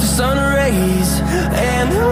the sun rays and